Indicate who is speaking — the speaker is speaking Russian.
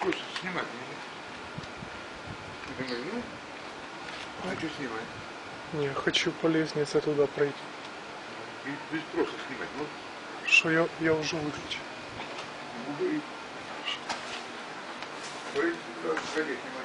Speaker 1: Просто снимать нельзя. Я говорю, ну, что снимать?
Speaker 2: Не, хочу по лестнице туда пройти.
Speaker 1: И без просто снимать. Ну,
Speaker 2: Что я, я уже выключил.
Speaker 1: говори. Говори, да, сходи, снимай.